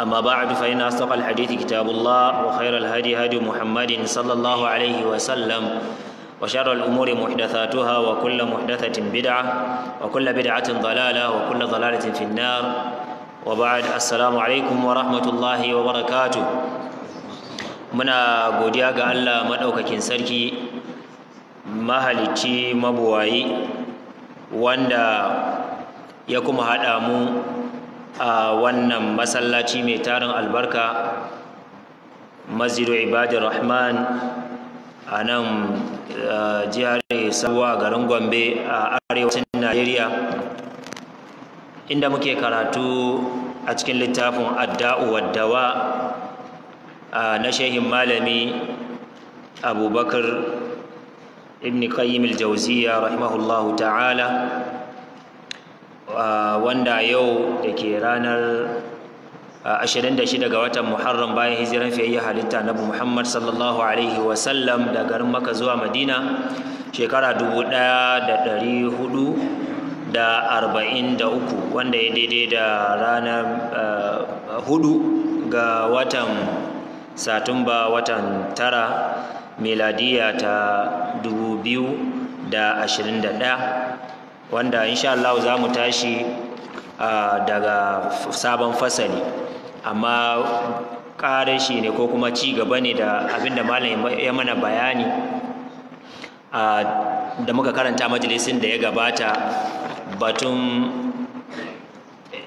أما بعد فإن أصدق الحديث كتاب الله وخير الهدي هدي محمد صلى الله عليه وسلم وشر الأمور محدثاتها وكل محدثة بدعة وكل بدعة ضلالة وكل ضلالة في النار وبعد السلام عليكم ورحمة الله وبركاته muna godiya ga Allah maɗaukakin sarki mahalicci mabuwayi wanda ya kuma haɗa mu a wannan masallaci mai tarin albarka masjidu ibadin rahman a nan jihar sabuwa garin gombe a arewacin najeriya inda muke karatu a cikin littafin adda'u waddawa na shehin malami abubakar ibn qayyim al-jawziya rahimahullahu ta'ala. Wanda yau da ke ranar 26 ga watan muharram bayan hijiran fiyayya halitta na muhammad sallallahu alaihi wasallam da garin maka zuwa madina shekara 1443 wanda ya daidai da ranar huɗu ga watan satumba watan tara miladiya ta 2021 wanda insha Allah za mu tashi daga sabon fasali. Amma ƙare shi ne ko kuma ci gaba ne da abin da malam ya mana bayani da muka karanta majalisin da ya gabata batun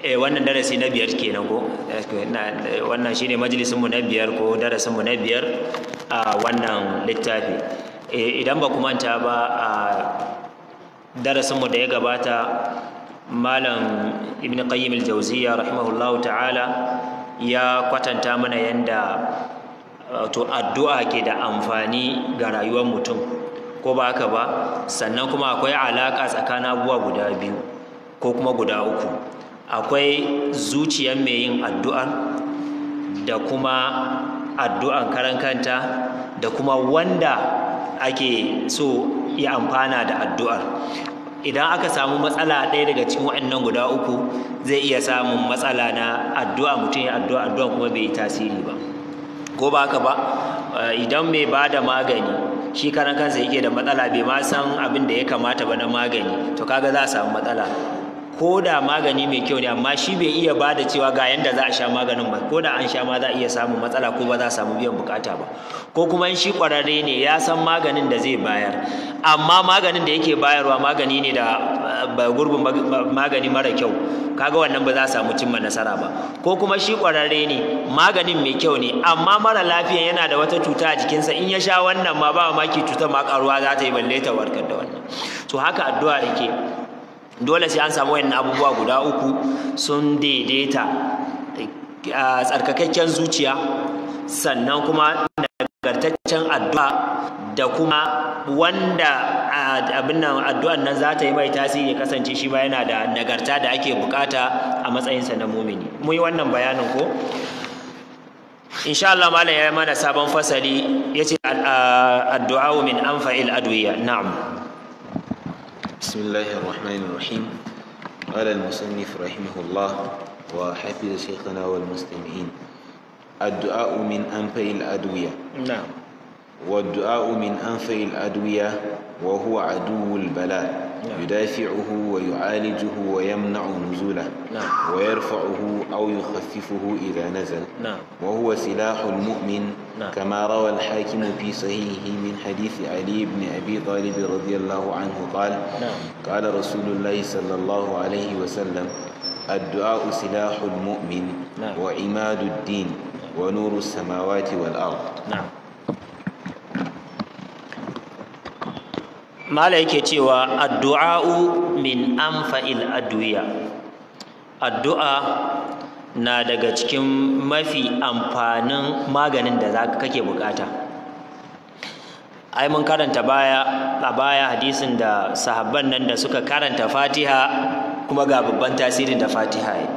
e wannan darasi na biyar kenan ko? Wannan shine majalisinmu na biyar ko darasinmu na biyar a wannan littafi. Idan ba ku manta ba a darasinmu da ya gabata malam ibn qayyim al-jawziya rahimahullahu ta'ala ya kwatanta mana yanda to addu'a ke da amfani ga rayuwar mutum ko ba haka ba? Sannan kuma akwai alaka tsakanin abubuwa guda biyu ko kuma guda uku. Akwai zuciyar mai yin addu'ar da kuma addu'an karan kanta da kuma wanda ake so ya amfana da addu'ar. Idan aka samu matsala ɗaya daga cikin waɗannan guda uku zai iya samun matsala na addu'a mutum ya addu'a addu'a kuma bai yi tasiri ba. Ko ba haka ba? Idan mai ba da magani shi karan kansa yake da matsala bai ma san abin da ya kamata ba na magani to kaga za a samu matsala. Ko da magani mai kyau ne amma shi bai iya ba da cewa ga yanda za a sha maganin ba. Ko da an sha ma za a iya samun matsala ko ba za a samu biyan buƙata ba. Ko kuma in shi kwararre ne ya san maganin da zai bayar. Amma maganin da yake bayarwa magani ne da gurbin magani mara kyau kaga wannan ba za a samu cimma nasara ba. Ko kuma shi kwararre ne maganin mai kyau ne amma mara lafiya yana da wata cuta a jikinsa in ya sha wannan ma ba maki cutar ma karuwa za ta yi balle ta warkar da wannan. To haka addu'a yake. Dole sai an samu wayannan abubuwa guda uku sun daidaita a tsarkakakken zuciya sannan kuma nagartaccen addu'a da kuma wanda abin nan addu'an nan za ta yi mai tasiri kasance shi ba yana da nagarta da ake buƙata a matsayinsa na mumini. Mun yi wannan bayanin ko? Insha Allah malam ya yi mana sabon fasali ya ce addu'a min anfa'il adwiya. Na'am. بسم الله الرحمن الرحيم. قال المصنف رحمه الله وحفظ شيخنا والمستمعين الدعاء من أنفع الأدوية. نعم. والدعاء من أنفع الأدوية وهو عدو البلاء. يدافعه ويعالجه ويمنع نزوله. نعم. ويرفعه أو يخففه إذا نزل. نعم. وهو سلاح المؤمن. نعم. كما روى الحاكم في صحيحه من حديث علي بن أبي طالب رضي الله عنه قال نعم. قال رسول الله صلى الله عليه وسلم الدعاء سلاح المؤمن نعم. وعماد الدين ونور السماوات والأرض. na'am mala yake cewa addu'a'u min anfa'il adwiya. Addu'a na daga cikin mafi amfanin maganin da za kake buƙata. Ai mun karanta baya a baya hadisin da sahabban nan da suka karanta fatiha kuma ga babban tasirin da fatiha yi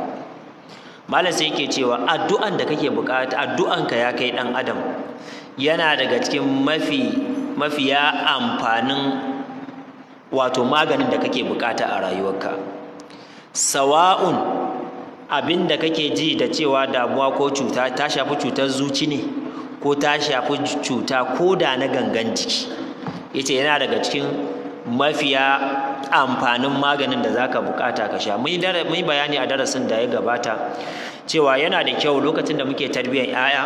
malam sai yake cewa addu'an da kake buƙata addu'anka ya kai dan adam yana daga cikin mafi mafiya amfanin wato maganin da kake buƙata a rayuwarka. Sawa'un abin da kake ji da cewa damuwa ko cuta ta shafi cutar zuci ne ko ta shafi cuta ko da na gangan jiki. Yace yana daga cikin mafiya amfanin maganin da zaka buƙata ka sha. Mun bayani a darasin da ya gabata cewa yana da kyau lokacin da muke tarbiyyar 'ya'ya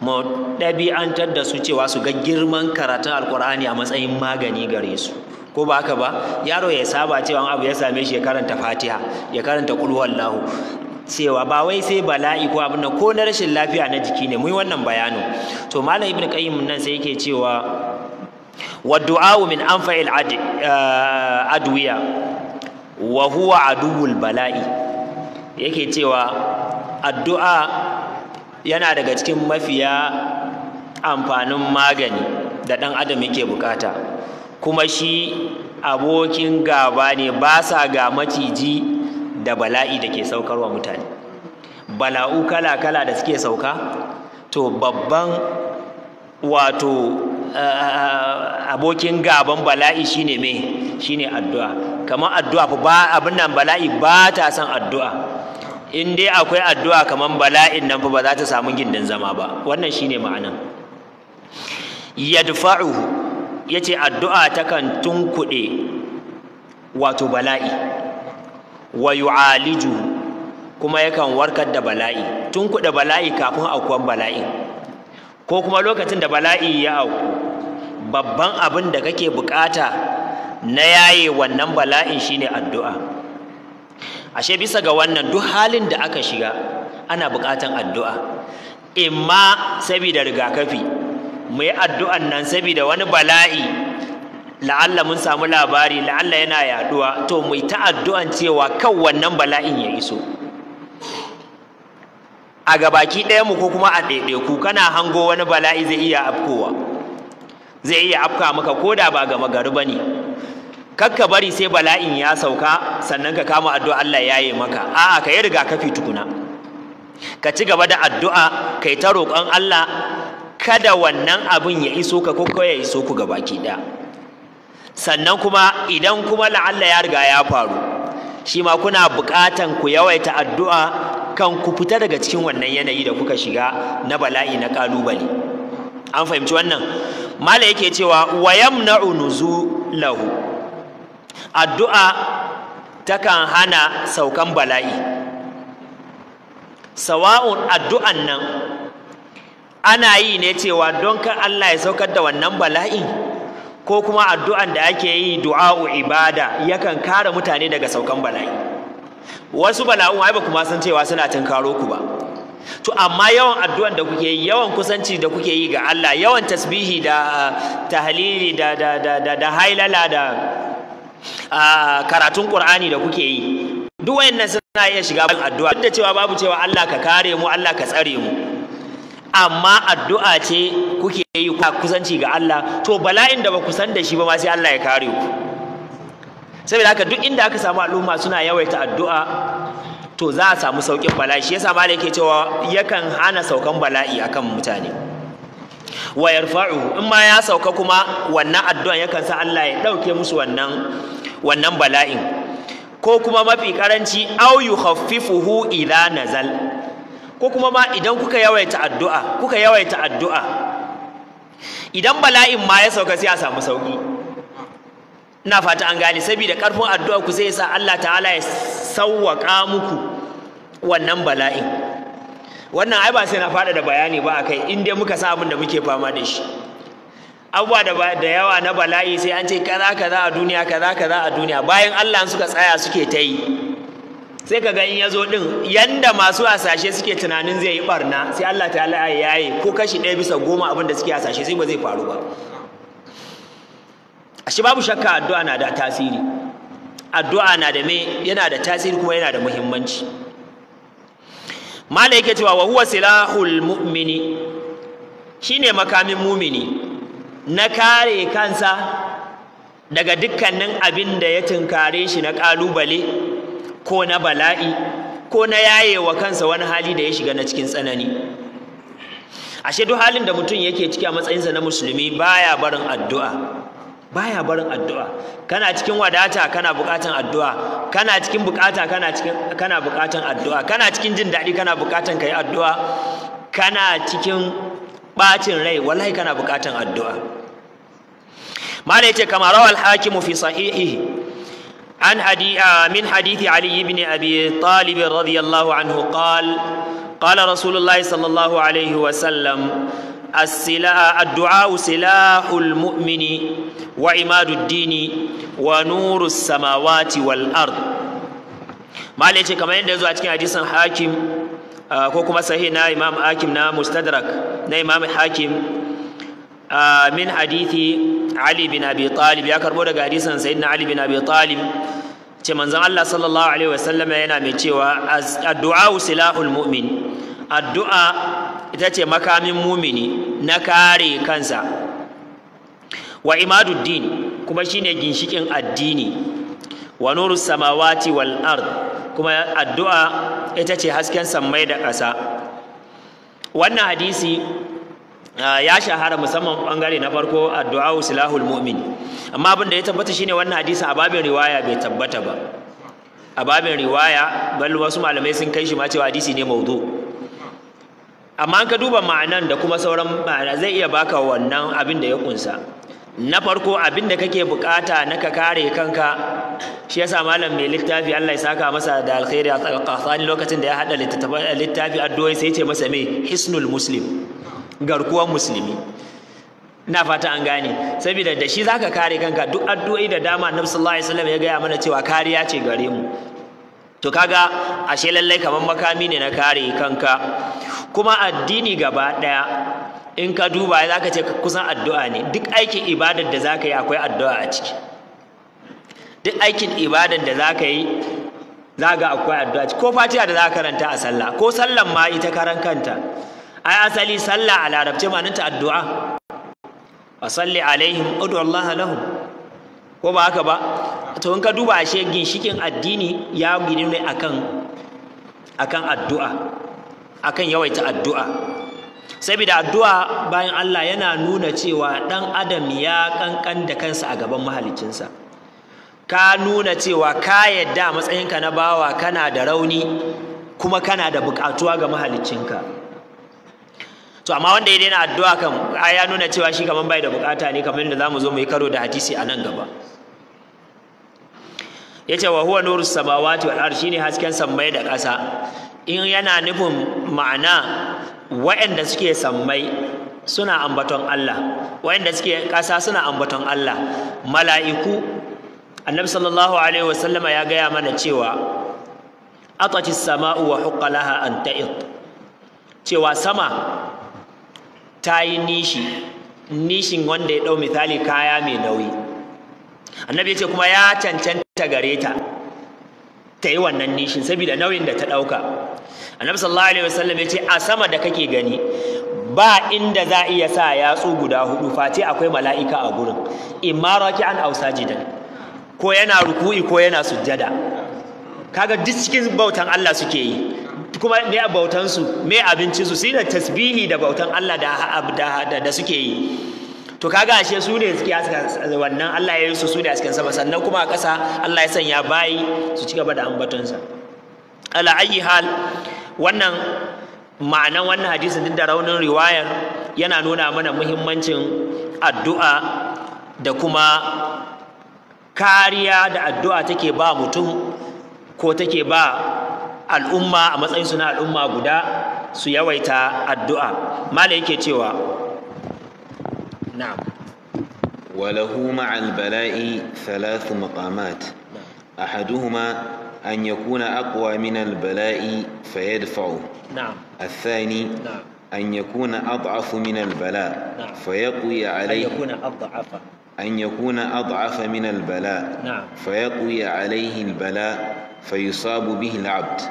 mu ɗabi'antar da su cewa su ga girman karatun alkur'ani a matsayin magani gare su. Ko ba haka ba? Yaro ya saba cewa abu ya same shi ya karanta fatiha ya karanta qul huwallahu cewa ba wai sai bala'i ko abin nan ko na rashin lafiya na jiki ne mu yi wannan bayanin to malam ibnu qayyim nan sai yake cewa wa du'a'u min anfa'il ah, adwiya wa huwa aduwwul bala'i. Yake cewa addu'a yana daga cikin mafiya amfanin magani da ɗan adam yake buƙata. Kuma shi abokin gaba ne ba sa ga maciji da bala'i da ke saukarwa mutane. Bala'u kala-kala da suke sauka to babban wato abokin gaban bala'i shine me? Shine addu'a. Kamar addu'a ba abin nan bala'i ba ta son addu'a. In dai akwai addu'a kamar bala'in nan ba za ta samu gindin zama ba. Wannan shine ma'anan. Yadfa'uhu ya ce addu'a takan tunkuɗe wato bala'i wa yu'alijuhu kuma yakan warkar da bala'i tunkuɗe bala'i kafin aukuwan bala'i. Ko kuma lokacin da bala'i ya auku babban abin da kake buƙata na yaye wannan bala'in shine addu'a. Ashe bisa ga wannan duk halin da aka shiga ana bukatan addu'a. Imma saboda rigakafi mu yi addu'an nan saboda wani bala'i. La'alla mun samu labari la'alla yana yaɗuwa to mu yi ta addu'an cewa kan wannan bala'in ya iso. A gabaki ɗaya mu ko kuma a ɗaiɗaiku kana hango wani bala'i zai iya afkowa. Zai iya afka maka ko da ba gama gari ba ne. Kakka bari sai bala'in ya sauka sannan ka kama addu'a Allah ya yi maka. A'a ka yi rigakafi tukuna. Ka ci gaba da addu'a ka yi ta roƙon Allah kada wannan abin ya iso ka ko ya iso ku gabaki ɗaya. Sannan kuma idan kuma la'alla ya riga ya faru shi ma kuna buƙatan ku yawaita addu'a kan ku fita daga cikin wannan yanayi da kuka shiga na bala'i na ƙalubale. An fahimci wannan? Mala yake cewa wa yamna'u nuzulahu. Addu'a takan hana saukan bala'i. Sawa'un addu'an nan ana yi ne cewa don kar Allah ya saukar da wannan bala'i ko kuma addu'an da ake yi du'a'u ibada yakan kare mutane daga saukan bala'i. Wasu bala'un ai ba kuma san cewa suna tunkaro ku ba. To amma yawan addu'an da kuke yi yawan kusanci da kuke yi ga Allah yawan tasbihi da tahlili da da da da, da hailala da karatun Qur'ani da kuke yi duk wayannan suna iya shiga addu'a. Duk da cewa babu cewa Allah ka kare mu Allah ka tsare mu. Amma addu'a ce kuke yi kusanci ga Allah. To bala'in da ba ku san da shi ba ma sai Allah ya kare ku. Saboda haka duk inda aka samu al'umma suna yawaita addu'a to za a samu saukin bala'i. Shi yasa malai yake cewa yakan hana saukan bala'i akan mutane. Wa yarfa'u in ma ya sauka kuma wannan yakan sa Allah ya ɗauke musu wannan wannan bala'in. Ko kuma mafi karanci au yukhaffifuhu idza nazal. Ko kuma ma idan kuka yawaita addu'a kuka yawaita addu'a idan bala'in ma ya sauka sai a samu sauƙi. Ina fata an gane saboda ƙarfin addu'a ku zai sa Allah ta'ala ya sawwaka muku wannan bala'in. Wannan ai ba sai na fada da bayani ba akai in dai muka san abin da muke fama da shi. Abubuwa da da yawa na bala'i sai an ce kaza kaza a duniya kaza kaza a duniya. Bayan Allah suka tsaya suke ta yi. Sai ka ga in ya zo din yanda masu hasashe suke tunanin zai yi barna sai Allah ta'ala ya yaye ko kashi ɗaya bisa goma abin da suke hasashe sai ba zai faru ba. Ashe babu shakka addu'a na da tasiri. Addu'a na da me? Yana da tasiri kuma yana da muhimmanci. Mala yake cewa wa huwa silahul mu'mini shine makamin mumini na kare kansa daga dukkanin abin da ya tunkare shi na ƙalubale ko na bala'i ko na yayewa kansa wani hali da ya shiga na cikin tsanani. Ashe duk halin da mutum yake ciki a matsayinsa na musulmi baya barin addu'a baya barin addu'a. Kana cikin wadata kana bukatan addu'a. Kana cikin buƙata kana cikin kana bukatan addu'a. Kana cikin jin daɗi kana bukatan kai addu'a. Kana cikin bacin rai wallahi kana bukatan addu'a. Mala ya ce kama rawal hakimu fi sahihi an hadi min hadithi ali ibn abi talib radiyallahu anhu qala قال رسول الله صلى الله عليه وسلم السلاح الدعاء سلاح المؤمن وعماد الدين ونور السماوات والأرض ما ليش كما يندزو أتكين حديث حاكم ko kuma sahih na imam hakim na mustadrak na imam hakim min hadithi ali bin abi talib ya karbo daga hadisin sayyidina ali bin abi talib ce manzon Allah sallallahu alaihi wasallam yana mai cewa addu'a silahul mu'min addu'a ita ce makamin mumini na kare kansa wa imaduddin kuma shine ginshikin addini wa nurus samawati wal ard kuma addu'a ita ce hasken sammai da ƙasa wannan hadisi ya shahara musamman ɓangare na farko addu'a silahul mu'min. Amma abin da ya tabbata shine wannan hadisi a babin riwaya bai tabbata ba. A babin riwaya bal wasu malamai sun kai shi ma cewa hadisi ne maudu. Amma an ka duba ma'anan da kuma sauran ma'ana zai iya baka wannan abin da ya kunsa. Na farko abin da kake buƙata na ka kare kanka shi yasa malam mai littafi Allah ya saka masa da alkhairi a tsakatsani lokacin da ya hada littafi addu'o'i sai ya ce masa me? Hisnul muslim. Garkuwar musulmi. Ina fata an gane. Saboda da shi zaka kare kanka duk addu'o'i da dama annabi sallallahu alaihi wasallam ya gaya mana cewa kariya ce gare mu. To kaga ashe lallai kamar makami ne na kare kanka. Kuma addini gaba ɗaya in ka duba zaka ce kusan addu'a ne. Duk aikin ibadar da zaka yi akwai addu'a a ciki. Duk aikin ibadar da zaka yi zaga akwai addu'a ko fatiha da zaka karanta a sallah ko sallan ma ita karan kanta. Ai asali sallah a larabce ma'anarta addu'a. Wa salli alaihim ud'u Allah lahum. Ko ba haka ba? To in ka duba ashe ginshikin addini ya gini ne akan akan addu'a akan yawaita addu'a. Saboda addu'a bayan Allah yana nuna cewa dan adam ya kankan da kansa a gaban mahaliccinsa ka nuna cewa ka yadda matsayinka na bawa kana da rauni kuma kana da buƙatuwa ga mahaliccinka to amma wanda ya daina addu'a kan ya nuna cewa shi kaman bai da buƙata ne kamar yadda za mu zo mu yi karo da hadisi a nan gaba. Yace wa huwa nurus samawati wal ardi shine hasken sammai da ƙasa. In yana nufin ma'ana waɗanda suke sammai suna ambaton Allah waɗanda suke ƙasa suna ambaton Allah. Mala'iku annabi sallallahu alaihi wasallama ya gaya mana cewa atatis sama'u wa huqqa laha an ta'id cewa sama ta yi nishi nishin wanda ya ɗau misali kaya mai nauyi. Annabi ya ce kuma ya cancanta gare ta ta yi wannan nishin saboda nauyin da ta ɗauka. Annabi sallallahu alaihi wasallam ya ce a sama da kake gani ba inda za a iya sa yatsu guda huɗu face akwai mala'ika a gurin. Imma raki'an aw sajidan ko yana ruku'i ko yana sujjada. Kaga duk cikin bautan Allah suke yi. Kuma me bautansu me abincinsu? Su da tasbihi da bautan Allah da, da, suke yi. To kaga ashe su ne suke haska wannan Allah ya yi su su ne hasken sama. Sannan kuma a ƙasa Allah ya sanya bayi su ci gaba da ambatonsa. Ala ayi hal wannan ma'anan wannan hadisin duk da raunin riwayar yana nuna mana muhimmancin addu'a da kuma kariya da addu'a take ba mutum ko take ba al'umma a matsayinsu na al'umma guda su yawaita addu'a mala yake cewa na'am وله مع البلاء ثلاث مقامات أحدهما أن يكون أقوى من البلاء فيدفعه na'am الثاني na'am أن يكون أضعف من البلاء نعم. فيقوي an عليه yakuna adhafa أن يكون أضعف من البلاء نعم. فيقوي عليه البلاء فيصاب به العبد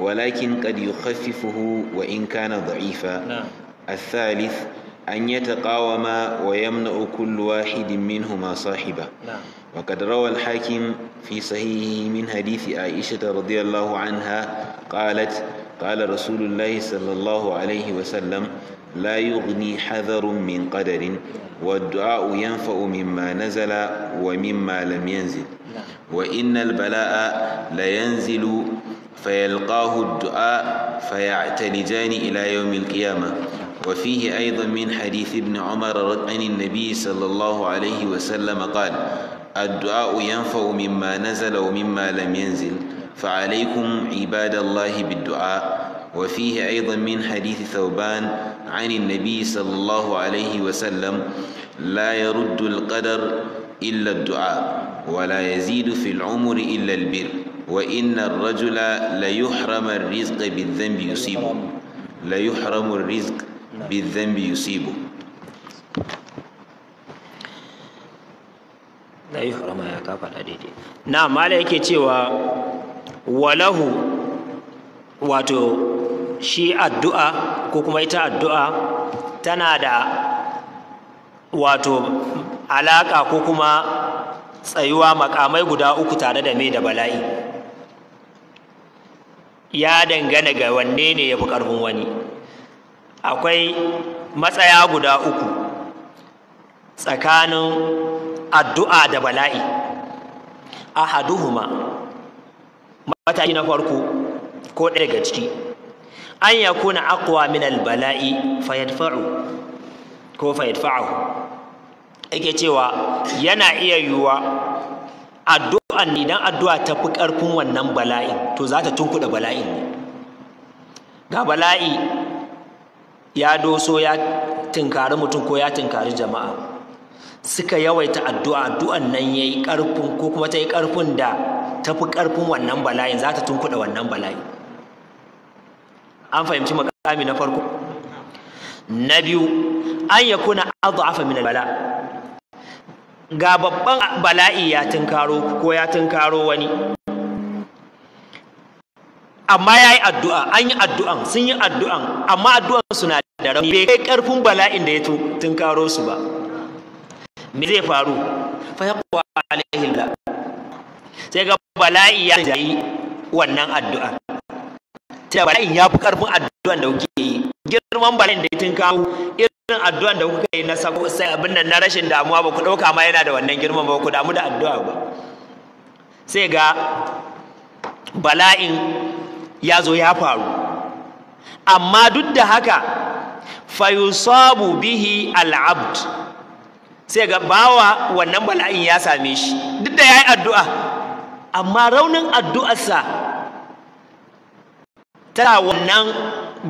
ولكن قد يخففه وإن كان ضعيفا نعم. الثالث أن يتقاوم ويمنع كل واحد منهما صاحبه na'am وقد روى الحاكم في صحيحه من حديث عائشة رضي الله عنها قالت قال رسول الله صلى الله عليه وسلم لا يغني حذر من قدر والدعاء ينفع مما نزل ومما لم ينزل. وإن البلاء لينزل فيلقاه الدعاء فيعتلجان إلى يوم القيامة. وفيه أيضا من حديث ابن عمر عن النبي صلى الله عليه وسلم قال الدعاء ينفع مما نزل ومما لم ينزل. فعليكم عباد الله بالدعاء. وفيه أيضا من حديث ثوبان عن النبي صلى الله عليه وسلم لا يرد القدر إلا الدعاء ولا يزيد في العمر إلا البر وإن الرجل ليحرم الرزق بالذنب يصيبه. ليحرم الرزق بالذنب يصيبه. la yi harama ya ka faɗa daidai walahu wato shi addu'a ko kuma ita addu'a tana da wato alaƙa ko kuma tsayuwa makamai guda uku tare da mai da bala'i. Ya dangana ga wanne ne ya fi ƙarfin wani. Akwai matsaya guda uku tsakanin addu'a da bala'i. Ahaduhuma mataki na farko ko ɗaya daga ciki an ya kuna aqwa min albala'i fayadfa'u ko fayadfa'u yake cewa yana iya yiwuwa addu'an idan addu'a ta fi ƙarfin wannan bala'in to za ta tunkuɗa bala'in ne. Ga bala'i ya doso ya tinkari mutum ko ya tinkari jama'a. Suka yawaita addu'a addu'an nan ya yi ƙarfin ko kuma ta yi ƙarfin da ta fi ƙarfin wannan bala'in za ta tunkuɗa wannan bala'i an fahimci makami na farko? Na biyu an ya kuna adu'afa min bala ga babban bala'i ya tunkaro ko ya tunkaro wani. Amma ya yi addu'a an yi addu'an sun yi addu'an amma addu'an suna da rauni. Bai kai ƙarfin bala'in da ya tunkaro su ba. Me zai faru? Fa yaqwa alaihi la sai ga bala'i ya jayi wannan addu'a. Ta bala'in ya fi ƙarfin addu'an da kuke yi. Girman bala'in da tun kawo irin addu'an da kuka yi na sako sai abin nan na rashin damuwa ba ku ɗauka ma yana da wannan girman ba ku damu da addu'a ba. Sai ga bala'in ya zo ya faru. Amma duk da haka fayusabu bihi al'abd. Sai ga bawa wannan bala'in ya same shi. Duk da ya yi addu'a amma raunin addu'arsa tana wannan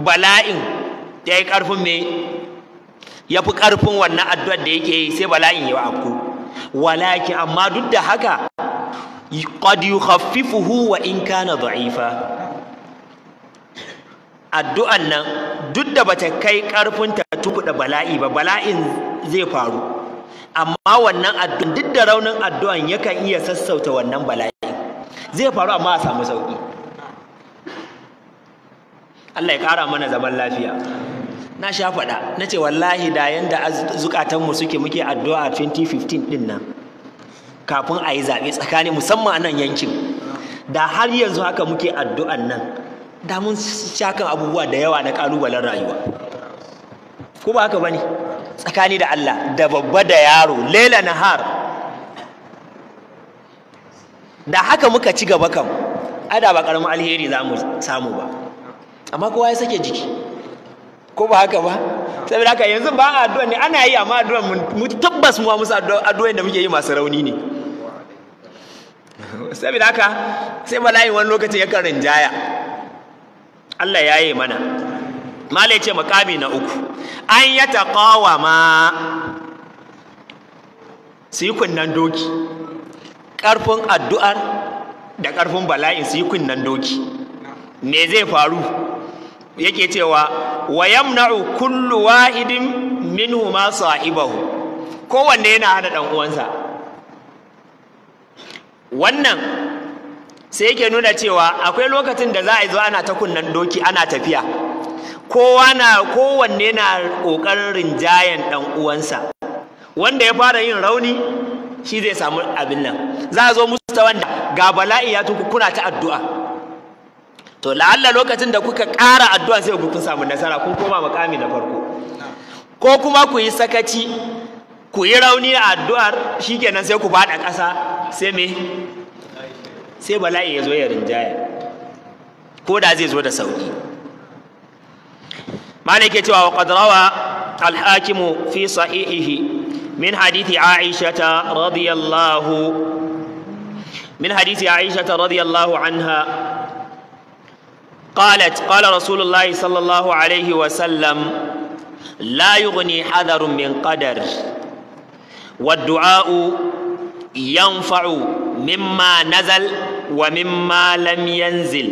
bala'in ya yi ƙarfin me? Ya fi ƙarfin wannan addu'ar da yake yi sai bala'in ya afku. Walakin amma duk da haka qad yukhaffifuhu wa in kana da'ifa. Addu'an nan duk da bata kai ƙarfin ta tukuɗa bala'i ba bala'in zai faru. Amma wannan addu'an duk da raunin addu'an yakan iya sassauta wannan bala'i. Zai faru amma a samu sauƙi Allah ya ƙara mana zaman lafiya. Na sha faɗa na ce wallahi da yanda zukatanmu suke muke addu'a a 2015 ɗin nan kafin a yi zaɓe tsakani musamman a nan yankin. Da har yanzu haka muke addu'an nan da mun sha kan abubuwa da yawa na ƙalubalen rayuwa. Ko ba haka ba ne? Tsakani da Allah da babba da yaro lela nahar da haka muka ci gaba kam ada ba ƙaramin alheri za mu samu ba. Amma kowa ya sake jiki. Ko ba haka ba? Saboda haka yanzu ba addu'a ne ana yi amma addu'a mu tabbas mu musu addu'a da muke yi masu rauni ne. Saboda haka sai bala'i wani lokaci yakan rinjaya. Allah ya yi mana. Malai ce makami na uku. An ya taƙawa ma su yi kunnan doki. Ƙarfin addu'ar da ƙarfin bala'in su yi kunnan doki. Me zai faru? Yake cewa wa yamna'u kullu wahidin minhu ma sahibahu. Kowanne yana hana dan uwansa. Wannan sai yake nuna cewa akwai lokacin da za a zo ana ta kunnan doki ana tafiya. Kowa na kowanne na ƙoƙarin rinjayen dan uwansa. Wanda ya fara yin rauni shi zai samu abin nan. Za a zo musu ta wanda ga bala'i ya tuku kuna ta addu'a. To la'alla lokacin da kuka ƙara addu'a sai ku kun samu nasara kun koma makami da farko. Ko kuma ku yi sakaci ku yi rauni a addu'ar shikenan sai ku faɗa ƙasa sai me? Sai bala'i ya zo ya rinjaya ko da zai zo da sauƙi malai ke cewa wa qad rawa al-hakim fi من حديث عائشة رضي الله من حديث عائشة رضي الله عنها قالت قال رسول الله صلى الله عليه وسلم لا يغني حذر من قدر والدعاء ينفع مما نزل ومما لم ينزل.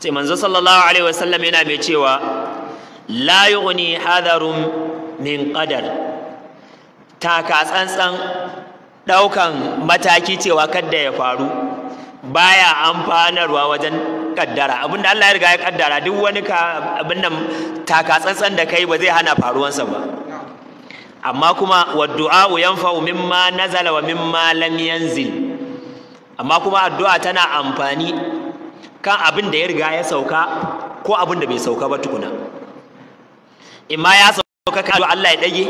تيمانزو صلى الله عليه وسلم ينا لا يغني حذر من قدر. Taka tsantsan ɗaukan mataki cewa kadda ya faru. Baya amfanarwa wajen kaddara. Abinda Allah ya riga ya kaddara duk wani ka abin nan taka tsantsan da kai ba zai hana faruwansa ba. Amma kuma wa du'a yanfa'u mimma nazala wa mimma lam yanzil. Amma kuma addu'a tana amfani kan abin da ya riga ya sauka ko abin da bai sauka ba tukuna. Imma ya sauka ka Allah ya dage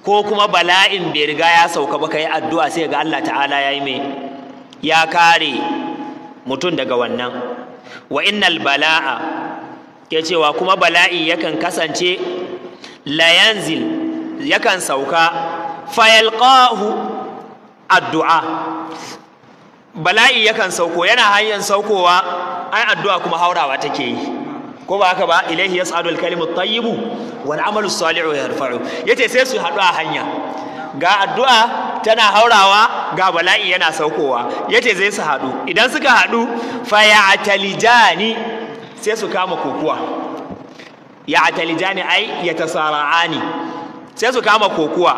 ko kuma bala'in bai riga ya sauka ba kai addu'a sai ga Allah ta'ala ya yi mai ya kare mutum daga wannan. Wa innal bala'a ke cewa kuma bala'i yakan kasance la yanzil yakan sauka fayalqahu addu'a. Bala'i yakan sauko yana hanyar saukowa ai addu'a kuma haurawa take yi. Ko ba haka ba? Ilaihi yas'adul kalimut tayyibu wal amalu salihu yarfa'u. Yace sai su haɗu a hanya. Ga addu'a tana haurawa ga bala'i yana saukowa. Yace zai su haɗu. Idan suka haɗu fa ya'talijani sai su kama kokuwa. Ya'talijani ai yatasara'ani sai su kama kokuwa.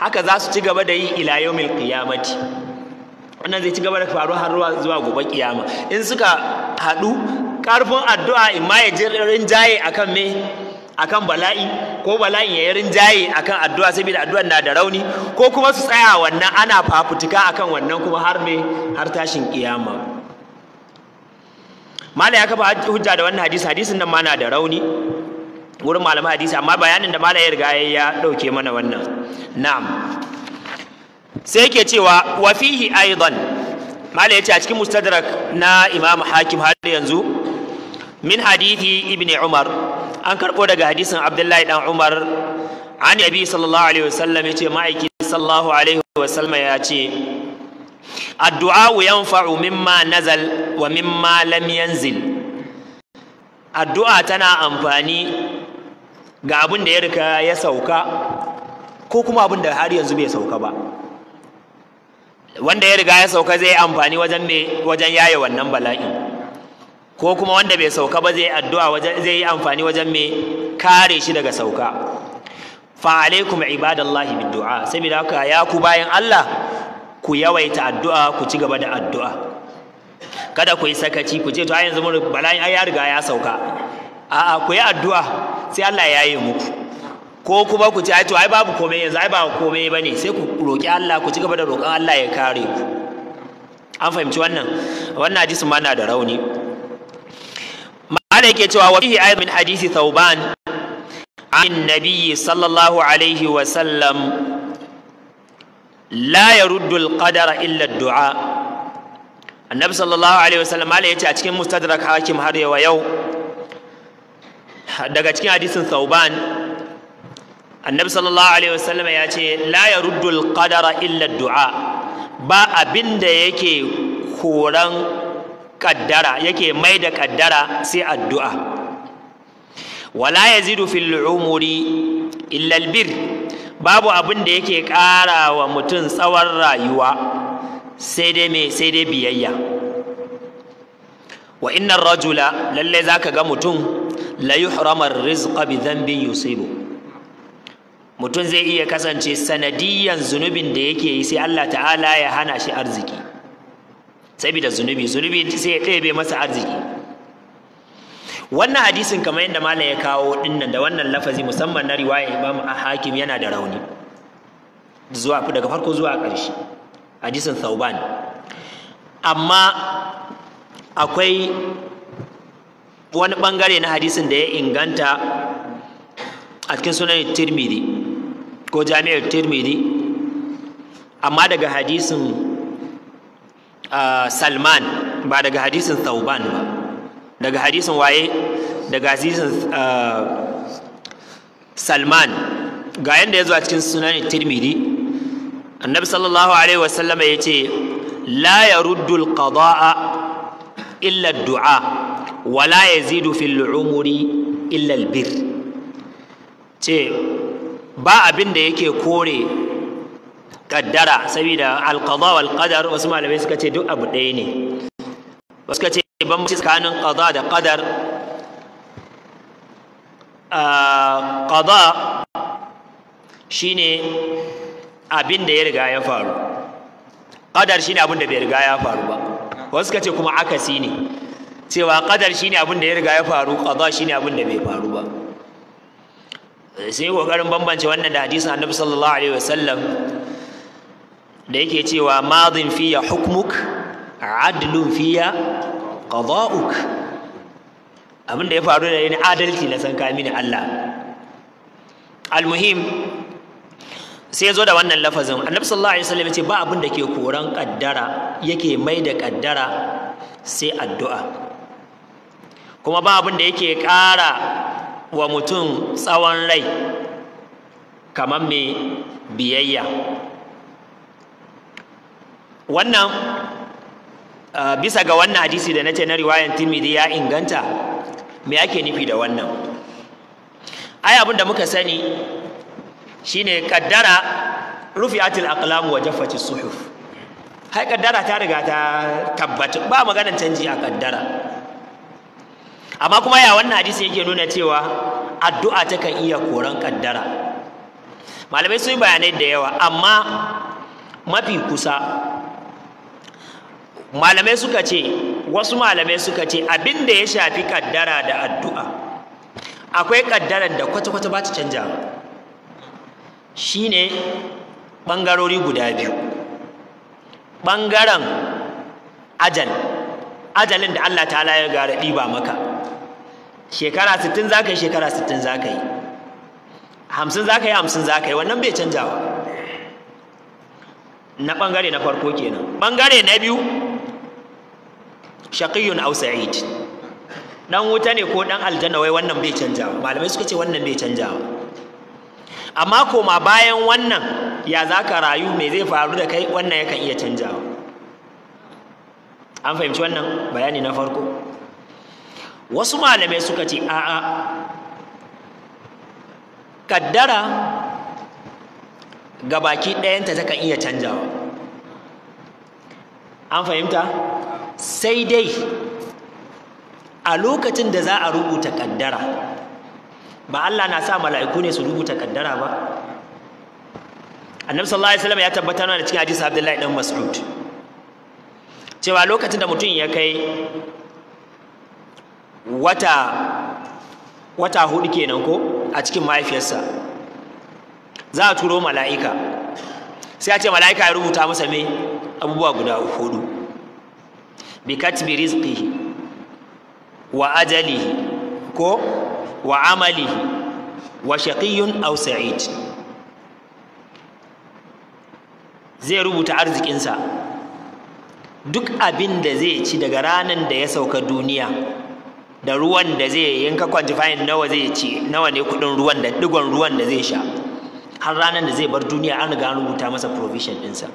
Haka za su ci gaba da yi ila yawmil qiyamati. Wannan zai ci gaba da faruwa har zuwa gobe kiyama. In suka haɗu ƙarfin addu'a in ma ya ji rinjaye akan me? Akan bala'i? Ko bala'in ya yi rinjaye akan addu'a saboda addu'ar na da rauni? Ko kuma su tsaya wannan ana fafutuka akan wannan kuma har me? Har tashin kiyama. Mala ya kafa hujja da wannan hadisi hadisin nan ma na da rauni. Wurin malaman hadisi amma bayanin da mala ya riga ya ɗauke mana wannan. Na'am. Sai yake cewa wa fihi aidan. Mala ya ce a cikin mustadrak na imam hakim har yanzu min hadithi ibn umar. An karbo daga hadisin abdullahi dan umar. An yabi sallallahu alaihi wasallam ya ce ma'aiki sallallahu alaihi wasallam ya ce addu'a yanfa'u mimma nazal wa mimma lam yanzil. Addu'a tana amfani ga abin da ya riga ya sauka ko kuma abin da har yanzu bai sauka ba. Wanda ya riga ya sauka zai amfani wajen me wajen yaye wannan bala'i ko kuma wanda bai sauka ba zai addu'a wajen zai yi amfani wajen me? Kare shi daga sauka. Fa alaikum ibadallahi biddu'a saboda haka ya ku bayan Allah ku yawaita addu'a ku ci gaba da addu'a. Kada ku yi sakaci ku ce to yanzu mun bala'i ai ya riga ya sauka. A'a ku yi addu'a sai Allah ya yi muku. Ko kuma ku ce ai to ai babu komai yanzu ai ba komai ba ne sai ku roki Allah ku ci gaba da roƙon Allah ya kare ku. An fahimci wannan? Wannan hadisin ma na da rauni. Ma'ana yake cewa wa fihi ayat min hadisi thauban an nabiyyi sallallahu alaihi wa sallam la yaruddu al-qadara illa ad-du'a. Annabi sallallahu alaihi wa sallam mala ya ce a cikin mustadrak hakim har yawa yau daga cikin hadisin thauban annabi sallallahu alaihi wasallam ya ce la yaruddu alqadara illa du'a ba abin da yake koran kaddara yake mai da kaddara sai addu'a. Wala yazidu fil umuri illa albir babu abin da yake ƙara wa mutum tsawon rayuwa sai dai me sai dai biyayya. Wa innar rajula lalle zaka ga mutum la yuhrama rizqa bi dhanbin yusibu. Mutum zai iya kasance sanadiyan zunubin da yake yi sai Allah ta'ala ya hana shi arziki. Saboda zunubi zunubi sai ya ɗebe masa arziki. Wannan hadisin kamar yadda malam ya kawo ɗin nan da wannan lafazi musamman na riwaya imam hakim yana da rauni. Zuwa daga farko zuwa ƙarshe. Hadisin thauban. Amma akwai wani ɓangare na hadisin da ya inganta a cikin sunan tirmidhi ko jami'ar tirmidhi. Amma daga hadisin salman ba daga hadisin thauban ba. Daga hadisin waye? Daga hadisin salman. Ga yadda ya zo a cikin sunan tirmidhi. Annabi sallallahu alaihi wasallam ya ce la ya ruddul qada'a illa du'a wa la yazidu fil umuri illa albir ce ba abin da yake kore kaddara saboda alqada wal qadar wasu malamai suka ce duk abu ɗaya ne. Wasu suka ce bambanci tsakanin qada da qadar. Qada shine abin da ya riga ya faru. Qadar shine abin da bai riga ya faru ba. Wasu suka ce kuma akasi ne. Cewa qadar shine abin da ya riga ya faru qada shine abin da bai faru ba. Sai ƙoƙarin bambance wannan da hadisin annabi sallallahu alaihi wasallam. Da yake cewa madin fiya hukmuk adlun fiya qada'uk. Abin da ya faru da ni adalci na san ka mini Allah. Almuhim sai zo da wannan lafazin. Annabi sallallahu alaihi wasallam ya ce ba abin da ke koran kaddara yake mai da kaddara sai addu'a. Kuma ba abin da yake ƙara wa mutum tsawon rai kamar mai biyayya. Wannan bisa ga wannan hadisi da na ce na riwayan timidi ya inganta me ake nufi da wannan? Ai abin da muka sani shine kaddara rufi'atil aqlam wa jaffati suhuf. Hai kaddara ta riga ta tabbata ba maganar canji a kaddara. Amma kuma ya wannan hadisi yake nuna cewa addu'a takan iya koran kaddara. Malamai sun bayanai da yawa amma mafi kusa malamai suka ce wasu malamai suka ce abin da ya shafi kaddara da addu'a akwai kaddarar da kwata-kwata ba ta canja shine ɓangarori guda biyu. Ɓangaren ajal ajalin da Allah ta ya gara ɗiba maka. Shekara 60 za ka yi shekara 60 za ka yi. Hamsin za ka yi hamsin za ka yi. Wannan bai canjawa na ɓangare na farko kenan. Ɓangare na biyu shaqiyun aw sa'id. Dan wuta ne ko dan aljanna wai wannan bai canjawa malamai suka ce wannan bai canjawa amma koma bayan wannan ya za ka rayu me zai faru da kai wannan yakan iya canjawa an fahimci wannan? Bayani na farko. Wasu malamai suka ce a'a kaddara gabaki ɗayanta takan iya canjawa an fahimta? Sai dai a lokacin da za a rubuta kaddara ba Allah na sa mala'iku ne su rubuta kaddara ba? Annabi sallallahu alaihi wasallam ya tabbatar da cikin hadisi Abdullahi dan Mas'ud cewa lokacin da mutum ya kai wata wata huɗu kenan ko a cikin mahaifiyarsa za a turo mala'ika. Sai a ce mala'ika ya rubuta masa me? Abubuwa guda huɗu bi katbi rizqihi wa ajalihi ko wa amalihi wa shaqiyyun aw sa'id zai rubuta arzikinsa duk abin da zai ci daga ranar da ya sauka duniya da ruwan da zai yanka quantifying nawa zai ci nawa ne kuɗin ruwan da digon ruwan da zai sha har ranar da zai bar duniya an riga an rubuta masa provision ɗinsa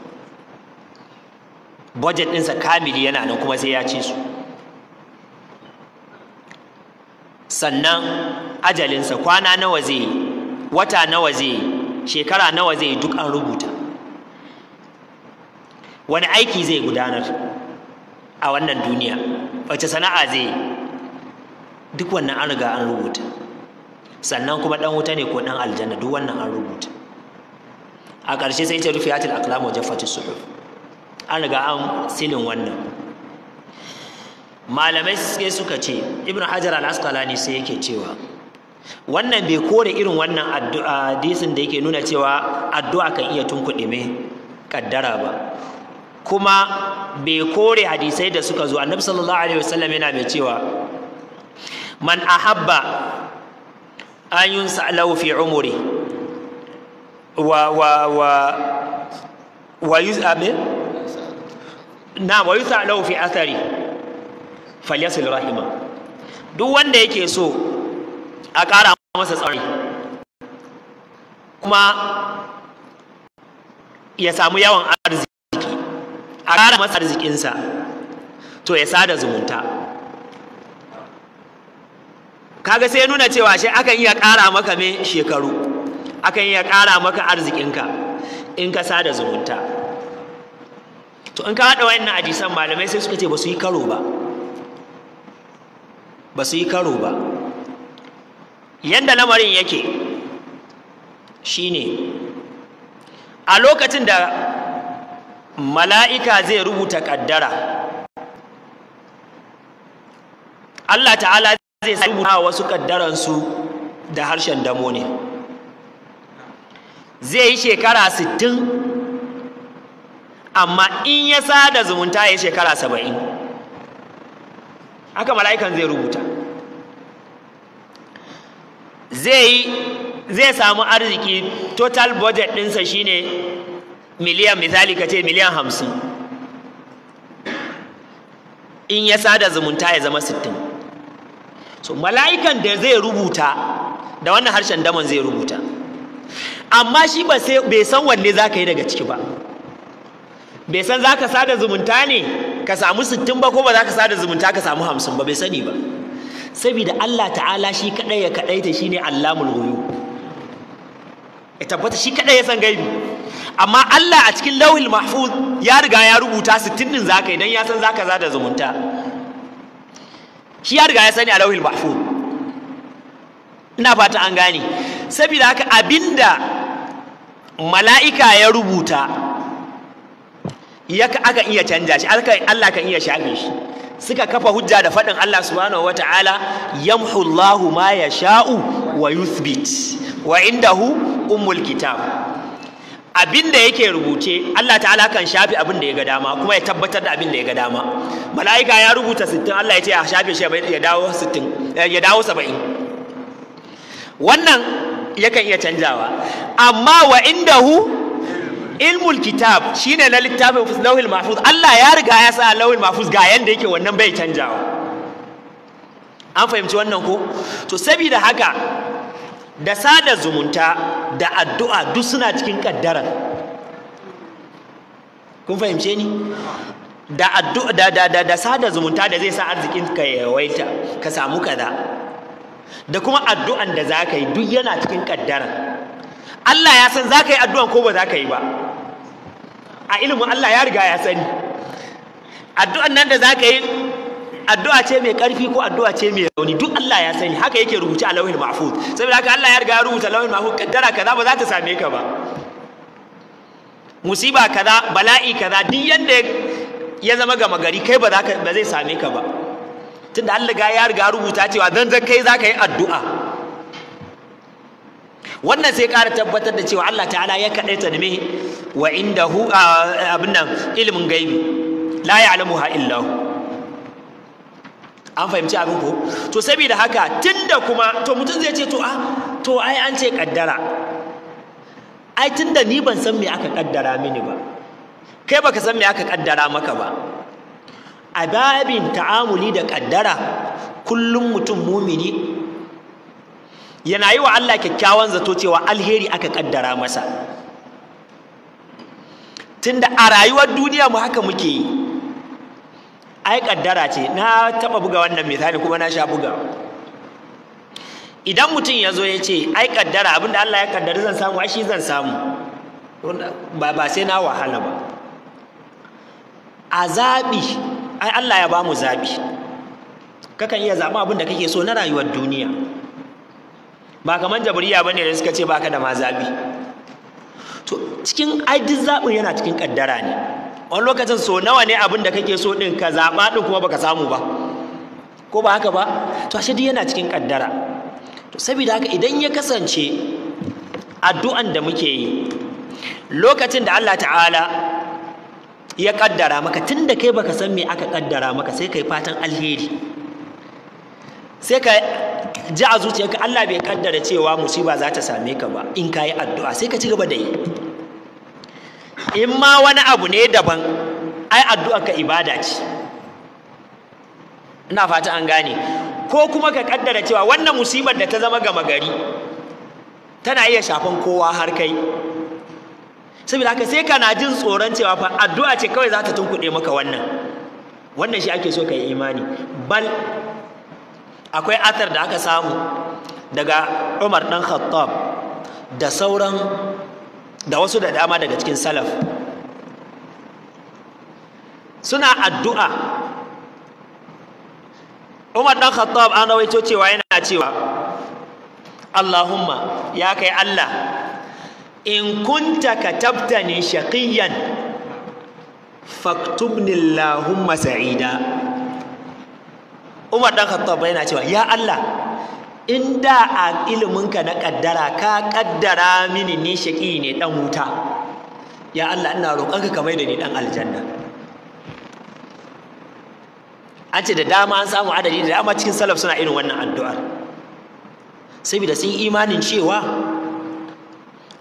budget ɗinsa kamili yana nan kuma sai ya ci su. Sannan ajalinsa kwana nawa zai wata nawa zai shekara nawa zai duk an rubuta. Wani aiki zai gudanar a wannan duniya? Wace sana'a zai duk wannan an riga an rubuta. Sannan kuma dan wuta ne ko dan aljanna? Duk wannan an rubuta. A ƙarshe sai ce rufe yatil aqlam wa jaffati suhuf. An riga an silin wannan. Malamai sai suka ce ibnu hajar al-asqalani sai yake cewa wannan bai kore irin wannan hadisin da yake nuna cewa addu'a kan iya tunkuɗe mai kaddara ba. Kuma bai kore hadisai da suka zo annabi sallallahu alaihi wasallam yana mai cewa man ahabba an yunsa lahu fi umri wa wa wa wa yus'abe na wa yusa lahu fi athari falyasil rahima. Duk wanda yake so a ƙara masa tsari kuma ya samu yawan arziki a ƙara masa arzikinsa to ya sada zumunta. Kaga sai nuna cewa shi akan iya ƙara maka me? Shekaru. Akan iya ƙara maka arzikinka in ka sada zumunta. To in ka haɗa wayannan hadisan malamai sai suka ce ba su yi karo ba. Ba su yi karo ba. Yanda lamarin yake shine a lokacin da mala'ika zai rubuta ƙaddara Allah ta'ala zai rubuta wasu ƙaddaransu da harshen damo ne. Zai yi shekara sittin amma in ya sada zumunta ya shekara saba'in haka mala'ikan zai rubuta. Zai zai samu arziki total budget ɗinsa shine miliyan misali ka ce miliyan hamsin. In ya sada zumunta ya zama sittin. So mala'ikan da zai rubuta da wannan harshen damon zai rubuta. Amma shi ba sai bai san wanne za ka yi daga ciki ba. Bai san za ka sada zumunta ne? Ka samu sittin ba ko ba za ka sada zumunta ka samu hamsin ba? Bai sani ba. Saboda Allah ta'ala shi kadai ya kadaita shine allamul ghuyub. Ya tabbata shi kadai ya san gaibi. Amma Allah a cikin lauhil mahfuz ya riga ya rubuta 60 din zaka idan ya san zaka zada zumunta. Shi ya riga ya sani a lauhil mahfuz. Ina fata an gane. Saboda haka abin da mala'ika ya rubuta aka iya canja shi Allah kan iya shafe shi. Suka kafa hujja da faɗin Allah subhanahu wa ta'ala yamhu Allahu ma ya sha'u wa yuthbit. Wa indahu ummul kitab. Abinda yake rubuce Allah ta'ala kan shafi abin da ya ga dama kuma ya tabbatar da abin da ya ga dama. Mala'ika ya rubuta 60 Allah ya ce ya shafe shi ya dawo 60 ya dawo 70 wannan yakan iya canjawa. Amma wa indahu ilmul kitab shine na littafin lauhil mahfuz. Allah ya riga ya sa lauhil mahfuz ga yanda yake wannan bai canjawa. An fahimci wannan ko? To saboda haka da sada zumunta da addu'a duk suna cikin kaddara kun fahimce ni? Da addu'a da, da, da, da sada zumunta da zai sa arzikin ka ya yawaita ka samu kaza. Da kuma addu'an da za ka yi duk yana cikin kaddara Allah ya san za ka yi addu'an ko ba za ka yi ba. A ilimin Allah ya riga ya sani. Addu'an nan da za ka yi addu'a ce mai ƙarfi ko addu'a ce mai rauni? Duk Allah ya sani. Haka yake rubuce a lauhin mahfuz. Saboda haka Allah ya riga ya rubuta lauhin mahfuz. Kaddara kaza ba za ta same ka ba. Musiba kaza bala'i kaza duk yanda ya zama gama gari kai ba zai same ka ba. Tunda Allah ya riga rubuta cewa dan zan kai za ka yi addu'a. Wannan sai ƙara tabbatar da cewa Allah ta'ala ya kaɗaita da me? Wa indahu abin nan ilimin gaibi. La ya'lamuha illa hu. An fahimci abin ko? To saboda haka tunda kuma to mutum zai ce to a to ai an ce kaddara ai tunda ni ban san me aka kaddara mini ba. Kai baka san me aka kaddara maka ba. A babin ta'amuli da kaddara kullum mutum mumini yana yi wa Allah kyakkyawan zato cewa alheri aka kaddara masa. Tunda a rayuwar duniya mu haka muke yi. Ai kaddara ce. Na taba buga wannan misali kuma na sha buga. Idan mutum ya zo ya ce ai kaddara abin da Allah ya kaddari zan samu ai shi zan samu. Ba ba sai na wahala ba. A zaɓi ai Allah ya ba mu zaɓi. Kakan iya zaɓa abin da kake so na rayuwar duniya. Ba kamar jabriya ba ne da suka ce baka da ma zaɓi. To cikin ai duk zaɓin yana cikin kaddara ne. Wani lokacin so nawa ne abin da kake so ɗin ka zaɓa ɗin kuma baka samu ba. Ko ba haka ba? To ashe duk yana cikin kaddara to saboda haka idan ya kasance addu'an da muke yi lokacin da Allah ta'ala ya kaddara maka tunda kai baka san me aka kaddara maka sai kai fatan alheri. Sai ka ji a zuciyarka Allah bai kaddara cewa musiba za ta same ka ba in ka yi addu'a sai ka ci gaba da yi. In ma wani abu ne daban ai addu'a ka ibada ce. Ina fata an gane. Ko kuma ka kaddara cewa wannan musibar da ta zama gama gari tana iya shafan kowa har kai. Saboda haka sai kana jin tsoron cewa fa addu'a ce kawai za ta tunkuɗe maka wannan. Wannan shi ake so ka yi imani. Bal akwai athar da aka samu daga Umar dan Khattab da sauran da wasu da dama daga cikin salaf. Suna addu'a. Umar dan Khattab an rawaito cewa yana cewa Allahumma ya kai Allah in kunta katabtani shaqiyan faktubni Allahumma sa'ida. Umar dan Khattab yana cewa ya Allah in da a iliminka na kaddara ka kaddara mini ni shaqi ne dan wuta. Ya Allah ina roƙonka ka mai da ni dan aljanna. An ce da dama an samu adadi da dama cikin salaf suna irin wannan addu'ar. Saboda sun imanin cewa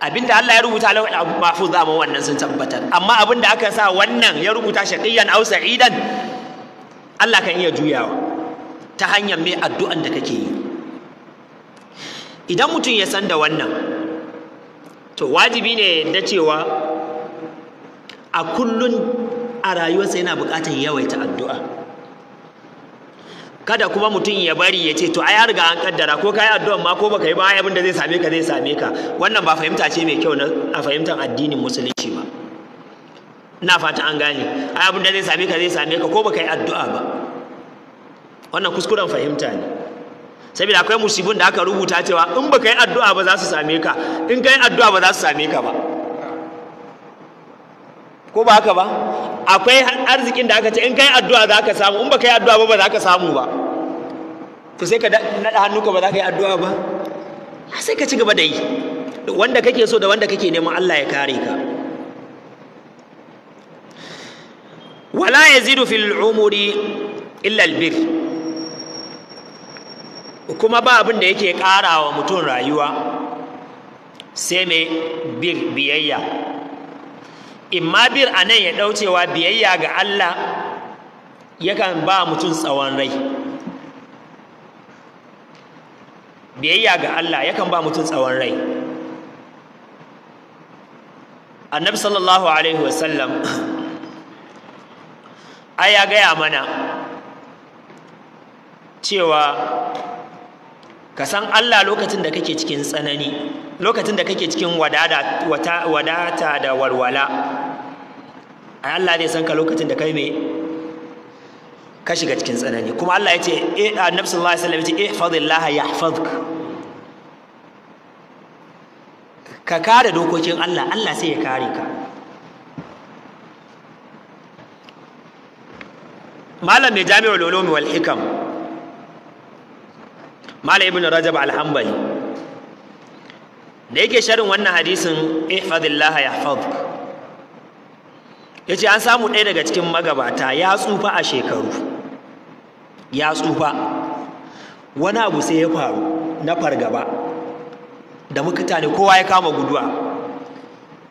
abin da Allah ya rubuta alawal mahfuz da wannan sun tabbatar. Amma abin da aka sa wannan ya rubuta shaqiyan aw sa'idan Allah kan iya juyawa. Ta hanyar mai addu'an da kake yi. Idan mutum ya san da wannan to wajibi ne da cewa a kullun a rayuwarsa yana buƙatar yawaita addu'a. Kada kuma mutum ya bari ya ce to ai riga an kaddara ko kai addu'an ma ko baka yi ba abin da zai same ka zai same ka. Wannan ba fahimta ce mai kyau na a fahimtar addinin musulunci ba. Ina fata an gane. Ai abin da zai same ka zai same ka ko baka yi addu'a ba. Wannan kuskuren fahimta ne. Saboda akwai musibin da aka rubuta cewa in baka yi addu'a ba za su same ka in ka yi addu'a ba za su same ka ba. Ko ba haka ba? Akwai arzikin da aka ce in kai addu'a za ka samu in ba ka yi addu'a ba ba za ka samu ba. To sai ka naɗa hannunka ba za ka yi addu'a ba? Sai ka ci gaba da yi. Wanda kake so da wanda kake neman Allah ya kare ka. Wala yazidu fil umuri illa albir kuma ba abin da yake ƙara wa mutum rayuwa sai mai bir biyayya. Imma bir a nan ya ɗaucewa biyayya ga Allah yakan ba mutum tsawon rai. Biyayya ga Allah yakan ba mutum tsawon rai. Annabi sallallahu alaihi wasallam ai ya gaya mana cewa ka san Allah lokacin da kake cikin tsanani lokacin da kake cikin wadata da walwala. Ai Allah zai san ka lokacin da kai me? Ka shiga cikin tsanani. Kuma Allah ya ce annabi sallallahu alaihi wasallam ya ce ihfazillah yahfazuk ka kare dokokin Allah Allah sai ya kare ka. Malam mai jami'ul ulumi wal hikam malam ibn rajab al-hanbali. Da yake sharin wannan hadisin ihfazillah yahfazuk. Yace an samu ɗaya daga cikin magabata ya tsufa a shekaru. Ya tsufa. Wani abu sai ya faru na fargaba da mutane kowa ya kama guduwa.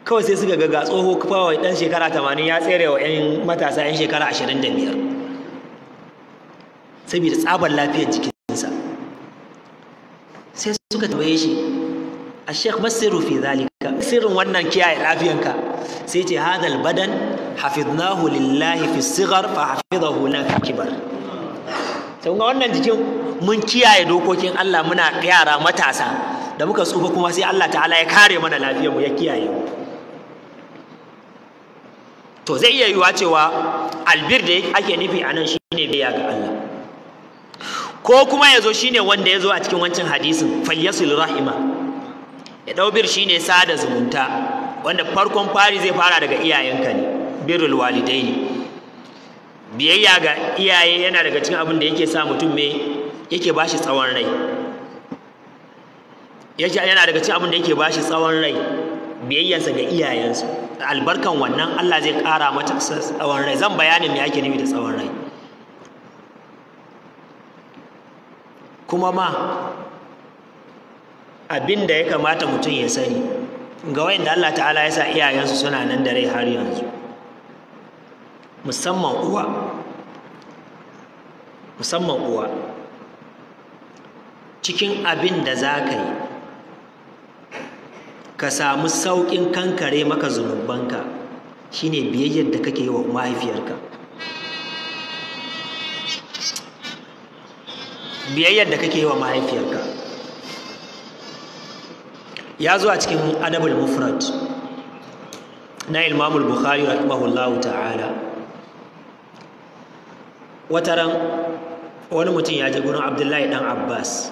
Kawai sai suka ga tsoho kawai ɗan shekara tamanin ya tsere wa 'yan matasa 'yan shekara ashirin da biyar. Saboda tsabar lafiyar jikinsa sai suka tambaye shi a sheikh masiru fi zalika? Sirrin wannan kiyaye lafiyanka. Sai ce hadal badan hafidnahu lillahi fi sigar fa hafizahu lana fi kibar. To ga wannan jikin mun kiyaye dokokin Allah muna yara matasa da muka tsufa kuma sai Allah ta'ala ya kare mana lafiyar mu ya kiyaye mu. To zai iya yiwa cewa albir da ake nufi a nan shine biya ga Allah. Ko kuma ya zo shine wanda ya zo a cikin wancan hadisin falyasul rahima. Ya ɗau bir shine sada zumunta wanda farkon fari zai fara daga iyayenka ne birrul walidaini. Biyayya ga iyaye yana daga cikin abin da yake sa mutum me yake bashi tsawon rai. Yake yana daga cikin abin da yake bashi tsawon rai biyayyansa ga iyayensu. Albarkan wannan Allah zai ƙara mata tsawon rai. Zan bayanin me ake nufi da tsawon rai. Kuma ma abin da ya kamata mutum ya sani ga wayanda Allah ta'ala ya sa iyayensu suna nan da rai har yanzu. Musamman uwa. Musamman uwa. Cikin abin da za ka yi ka samu sauƙin kankare maka zunubanka shine biyayyar da kake yi wa mahaifiyarka. Biyayyar da kake yi wa mahaifiyarka. Ya zo a cikin adabul mufrad na ilmamul bukhari rahimahullahu ta'ala. Wataran wani mutum ya je gurin abdullahi dan abbas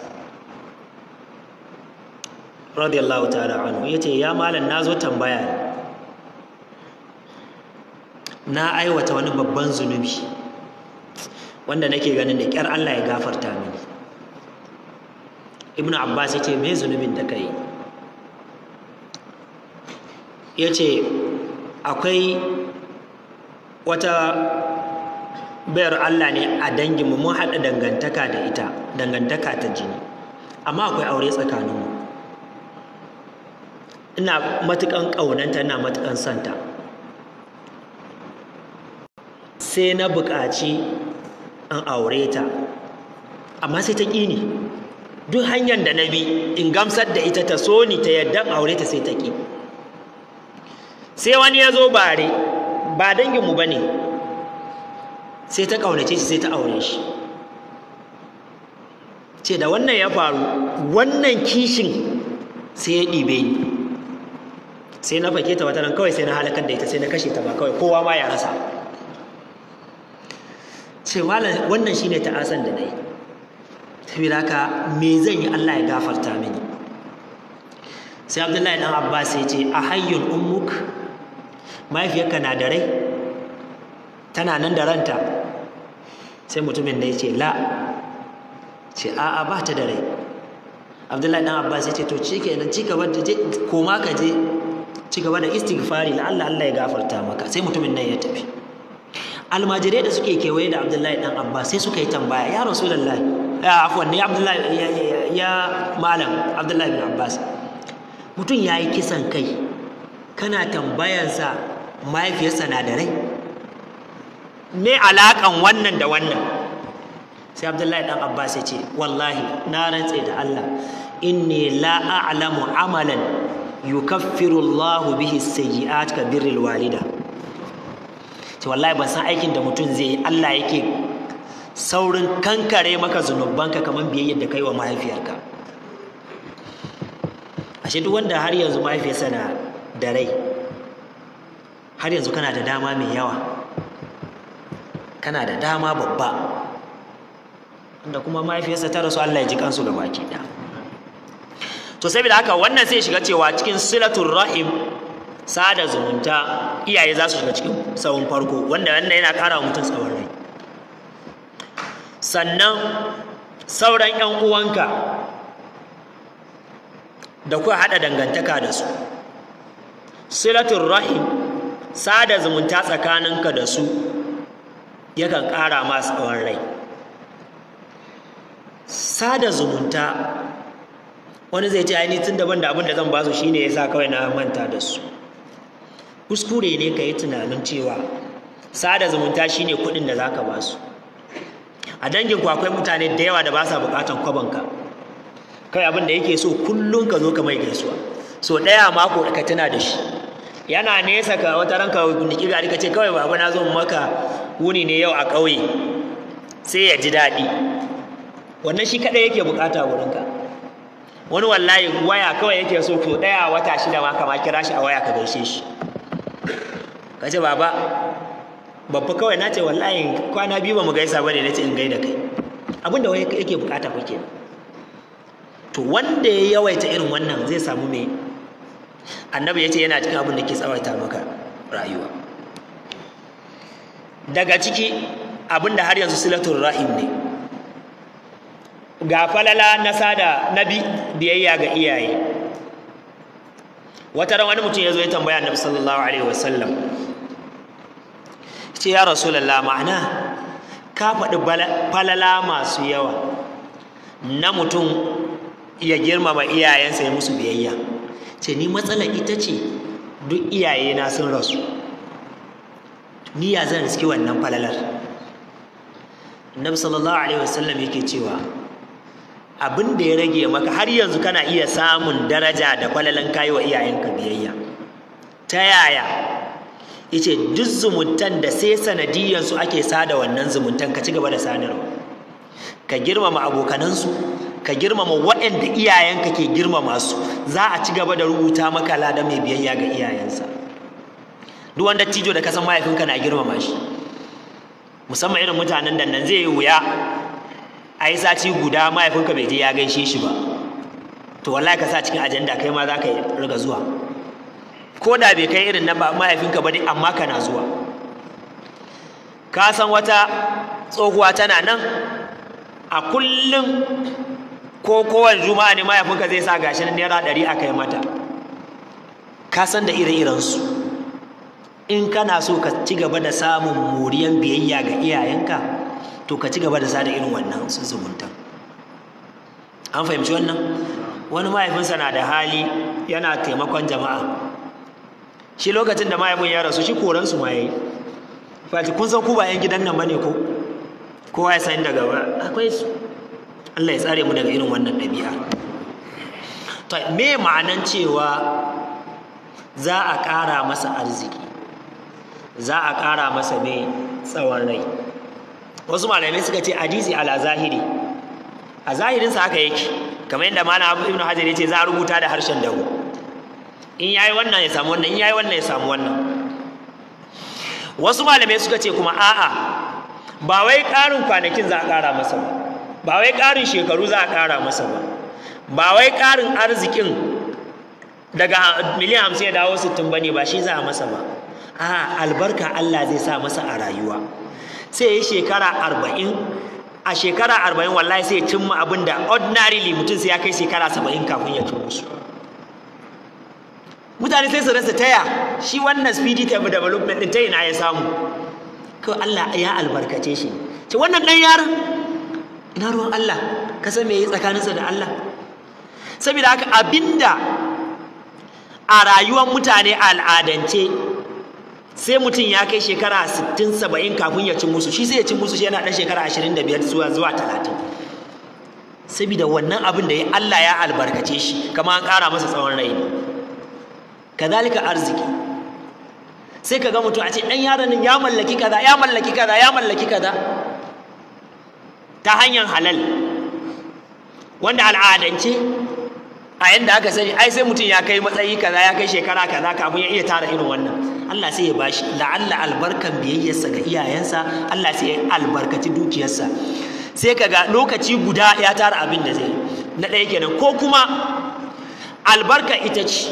radiyallahu ta'ala anhu ya ce ya malam na zo tambaya na aiwata wani babban zunubi wanda nake ganin da ƙyar allah ya gafarta mini. Ibnu abbas ya ce me zunubin da ka yi? Ya ce akwai wata bayar Allah ne a danginmu mun haɗa dangantaka da ita dangantaka ta jini amma akwai aure tsakaninmu. Ina matuƙan ƙaunanta ina matuƙan santa sai na buƙaci an aure ta amma sai ta ƙi duk hanyar da na bi in gamsar da ita ta so ni ta yadda aure ta sai ta ƙi. Sai wani ya zo bare ba danginmu ba ne sai ta ƙaunace shi sai ta aure shi. Ce da wannan ya faru wannan kishin sai ya ɗibe ni. Sai na fake ta wataran kawai sai na halakar da ita sai na kashe ta ba kawai kowa ma ya rasa. Ce wannan shine ta'asan da na yi. Saboda haka me zan yi? Allah ya gafarta mini. Sai abdullahi dan abbas ya ce a hayyun ummuk mahaifiyarka na da rai? Tana nan da ranta? Sai mutumin da ya ce la. Ce a'a ba ta da rai. Abdullahi dan abbas ya ce to ci kenan ci gaba je koma ka je ci gaba da istighfari la Allah Allah ya gafarta maka. Sai mutumin nan ya tafi. Almajirai da suke kewaye da abdullahi dan abbas sai suka yi tambaya ya rasulullahi ne abdullahi ya malam mutum ya yi kisan kai kana tambayansa mahaifiyarsa na da rai. Me alaƙan wannan da wannan? Sai abdullahi dan abbas ya ce wallahi na rantse da allah inni la a'lamu amalan yukaffiru allahu bihi sayyi'at ka walida. Ce wallahi ban san aikin da mutum zai yi allah yake saurin kankare maka zunubanka kamar biyayyar da kai wa mahaifiyarka. Ashe duk wanda har yanzu mahaifiyarsa na da rai har yanzu kana da dama mai yawa kana da dama babba wanda kuma mahaifiyarsa ta rasu Allah ya ji kansu gaba ki da to saboda haka wannan sai shiga cewa cikin silatul rahim sada zumunta iyaye za su shiga cikin tsawon farko wanda wannan yana ƙara wa mutum tsawon rai. Sannan sauran 'yan uwanka da kuka haɗa dangantaka da su. Silatul rahim sada zumunta tsakaninka da su yakan ƙara ma tsawon rai. Sada zumunta wani zai ce aini tun daban da abin da zan ba su shine yasa kawai na manta da su. Kuskure ne ka yi tunanin cewa sada zumunta shine kuɗin da za ka ba su. A danginku akwai mutane da yawa da ba sa buƙatan kwabanka kai abin da yake so kullum ka zo ka mai gaisuwa. So ɗaya mako ka tuna da shi. Yana nesa ka wata ranka niki gari ka ce kawai baba na zo maka wuni ne yau a ƙauye. Sai ya ji daɗi. Wannan shi kaɗai yake buƙata wurinka. Wani wallahi waya kawai yake so to ɗaya wata shida ma kama kira shi a waya ka gaishe shi. Ka ce baba babba kawai na ce wallahi kwana biyu ba mu gaisa ba ne na ce in gaida kai. Abin da yake buƙata ku kenan. To wanda ya yawaita irin wannan zai samu me? Annabi ya ce yana cikin abin da ke tsawaita maka rayuwa. Daga ciki abin da har yanzu silatul rahim ne. Ga falala na sada na biyayya ga iyaye. Wata ran wani mutum ya zo ya tambaya annabi sallallahu alaihi wasallam ce ya rasulallah ma'ana ka faɗi falala masu yawa na mutum ya girmama iyayensa ya musu biyayya. Ce ni matsalar ita ce duk iyayena sun rasu. Ni ya zan riski wannan falalar? Annabi sallallahu alaihi wasallam yake cewa abin da ya rage maka har yanzu kana iya samun daraja da falalan kayi wa iyayenka biyayya. Ta yaya ya ce duk zumuntan da sai sanadiyansu ake sada wannan zumuntan ka ci gaba da sadarwa. Ka girmama abokanansu ka girmama waɗanda iyayenka ke girmama su. Za a ci gaba da rubuta maka lada mai biyayya ga iyayensa. Duk wanda tijo da kasan mahaifinka na girmama shi. Musamman irin mutanen da nan zai yi wuya a yi sati guda mahaifinka bai je ya gaishe shi ba. To wallahi ka sa cikin ajanda kai ma za ka riga zuwa. Ko da bai kai irin na mahaifinka ba dai amma kana zuwa. Ka san wata tsohuwa tana nan a kullum ko kowane juma'a ne mahaifinka zai sa gashi na naira ɗari a kai mata. Ka san da ire-irensu. In kana so ka ci gaba da samun moriyan biyayya ga iyayenka to ka ci gaba da sada irin wannan su zumunta an fahimci wannan? Wani mahaifinsa na da hali yana taimakon jama'a. Shi lokacin da mahaifin ya rasu shi koransu ma yayi. Fati kun san ku ba yan gidan nan ba ne ko? Kowa ya san daga ba akwai su. Allah ya tsare mu daga irin wannan ɗabi'a. To me ma'anan cewa za a ƙara masa arziki? Za a ƙara masa mai tsawon rai. Wasu malamai suka ce hadisi ala zahiri. A zahirinsa haka yake. Kamar yadda malam ibnu hajar ya ce za a rubuta da harshen dago. In yayi wannan ya samu wannan in yayi wannan ya samu wannan. Wasu malamai suka ce kuma a'a ba wai ƙarin kwanakin za a ƙara masa ba ba wai ƙarin shekaru za a ƙara masa ba ba wai ƙarin arzikin daga miliyan hamsin ya dawo sittin ba ne ba shi za a masa ba. A albarka Allah zai sa masa a rayuwa. Sai ya shekara arba'in a shekara arba'in wallahi sai ya cimma abin da ordinarily mutum sai ya kai shekara saba'in kafin ya cimma su. Mutane sai su rasa taya. Shi wannan speedy development din ta ina ya samu. Ko Allah ya albarkace shi. Ce wannan dan yaron ina ruwan Allah? Ka san me yi tsakaninsa da Allah? Saboda haka abin da a rayuwar mutane al'adance sai mutum ya kai shekara 60 70 kafin ya ci musu. Shi sai ya ci musu shi yana dan shekara 25 zuwa zuwa 30 saboda wannan abin da ya Allah ya albarkace shi kama an ƙara masa tsawon rai kazalika arziki. Sai ka ga mutum a ce ɗan yaron nan ya mallaki kaza ya mallaki kaza ya mallaki kaza. Ta hanyar halal. Wanda al'adance a yadda aka sani ai sai mutum ya kai matsayi kaza ya kai shekara kaza kafin ya iya tara irin wannan. Allah sai ya bashi la'alla albarkan biyayyarsa ga iyayensa Allah sai ya albarkaci dukiyarsa. Sai ka ga lokaci guda ya tara abin da zai na ɗaya kenan ko kuma albarka ita ce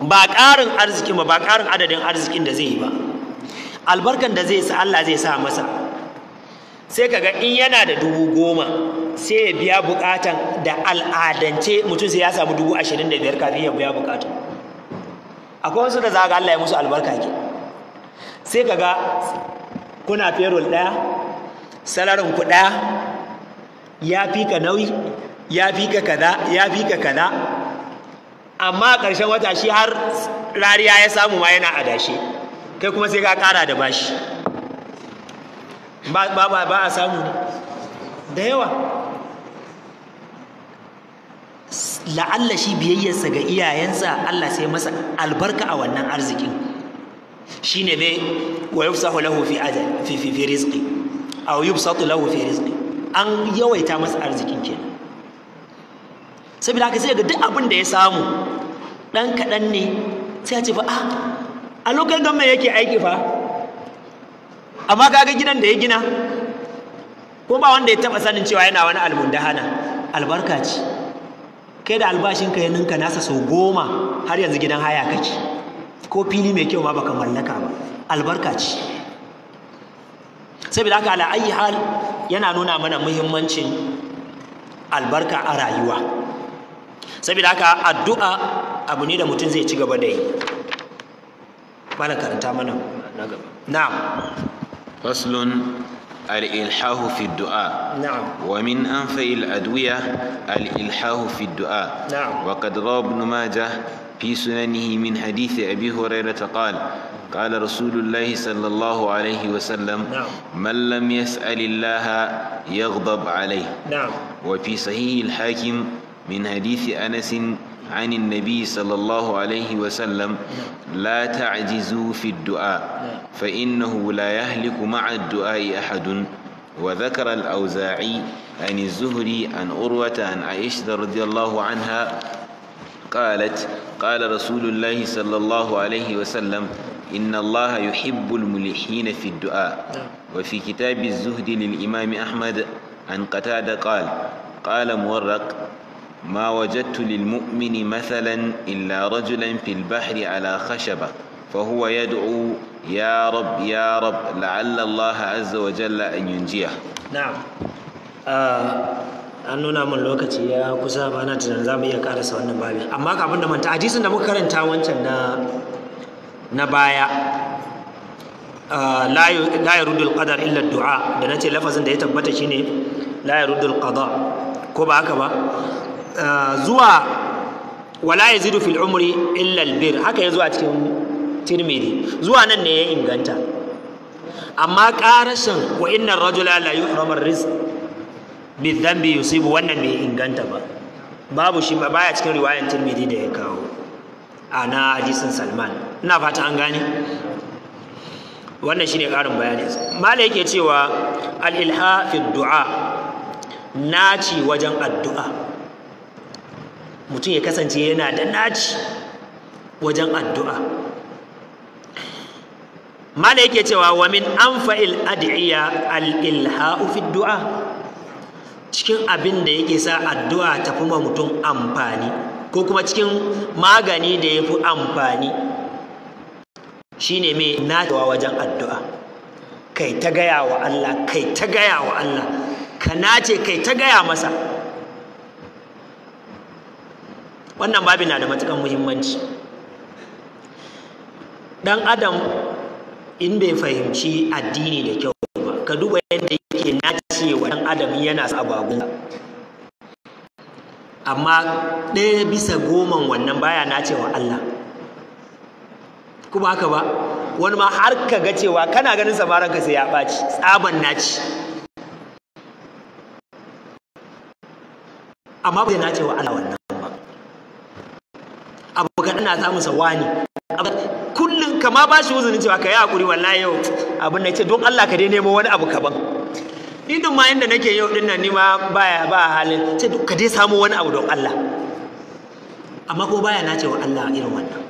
ba ƙarin arzikin ba ba ƙarin adadin arzikin da zai yi ba. Albarkan da zai sa Allah zai sa masa. Sai kaga in yana da dubu goma sai ya biya bukatan da al'adance mutum sai ya samu dubu ashirin da biyar kafin ya biya bukatan akwai wasu da za ga Allah ya musu albarka ke. Sai kaga kuna payroll ɗaya salarin ku ɗaya ya fi ka nauyi ya fi ka kaza ya fi ka kaza. Amma ƙarshen wata shi har rariya ya samu ma yana adashe kai kuma sai ka ƙara da bashi. Ba a samu ne. Da yawa. La'alla shi biyayyarsa ga iyayensa Allah sai masa albarka a wannan arzikin. Shine me? Wa yufsahu lahu fi ajal fi fi, rizqi. Lahu fi rizqi. An yawaita masa arzikin kenan. Saboda haka sai ga duk abin da ya samu dan kaɗan ne. Sai ya ce fa ah a lokacin government yake aiki fa? Amma kaga gidan da ya gina ko ba wanda ya taba sanin cewa yana wani almundahana albarka ce. Kai da albashinka ya ninka nasa sau goma har yanzu gidan haya kake. Ko fili mai kyau ma baka mallaka ba. Albarka ce. Saboda haka ala ayi hal yana nuna mana muhimmancin albarka a rayuwa. saboda haka addu'a abu ne da mutum zai ci gaba da yi mana karanta mana na gaba na'am فصل الإلحاه في الدعاء نعم ومن أنفع الأدوية الإلحاه في الدعاء نعم. وقد روى ابن ماجه في سننه من حديث أبي هريرة قال قال رسول الله صلى الله عليه وسلم نعم. من لم يسأل الله يغضب عليه نعم وفي صحيح الحاكم من حديث أنس عن النبي صلى الله عليه وسلم لا تعجزوا في الدعاء فإنه لا يهلك مع الدعاء أحد. وذكر الأوزاعي عن الزهري عن أروة عن عائشة رضي الله عنها قالت قال رسول الله صلى الله عليه وسلم إن الله يحب الملحين في الدعاء. وفي كتاب الزهد للإمام أحمد عن قتادة قال قال مورق ما وجدت للمؤمن مثلا إلا رجلا في البحر على خشبة فهو يدعو يا رب يا رب لعل الله عز وجل أن ينجيه na'am an nuna mun lokaci ya kusa ba na tunanin za mu iya karasa wannan babi amma kafin da manta hadisin da muka karanta wancan na na baya la yarudul qadar illa du'a da nace lafazin da ya tabbata shine la yarudul qada ko ba haka ba Zuwa wala yazidu fil umri illa al bir haka ya zuwa cikin tirmidhi zuwa nan ne ya inganta amma ƙarashin wa innan rajula la yuhramar rizq bi dhanbi yusibu wannan bai inganta ba babu shi ba baya cikin riwayan Tirmidhi da ya kawo ana hadisin Salman ina fata an gane wannan shine ƙarin bayani mala yake cewa al ilha fi du'a naci wajen addu'a mutum ya kasance yana da naci wajen addu'a. Mana yake cewa wa min anfa'il ad'iya al-ilha'u fi du'a. Cikin abin da yake sa addu'a ta fi mutum amfani ko kuma cikin magani da ya fi amfani shine mai nacewa wajen addu'a. Kai ta gaya wa Allah kai ta gaya wa Allah. Ka nace kai ta gaya masa. Wannan babin na da matukan muhimmanci. Dan adam in bai fahimci addini da kyau ba ka duba yadda yake nace wa ɗan adam yana sa abagun amma ɗaya bisa goman wannan baya nace wa Allah. Kuma haka ba? Wani ma har ka ga cewa kana ganin samaran ka sai ya ɓaci tsaban naci. Amma bai nace wa Allah wannan. Ba abu ka ina samun sa wani kullum kama ba shi uzurin cewa ka yi haƙuri wallahi yau abin da ce don Allah ka dai nemo wani abu kaban ni din ma inda nake yau ɗin nan ni ma baya ba halin ce ka dai samu wani abu don Allah. Amma ko baya nace wa Allah irin wannan.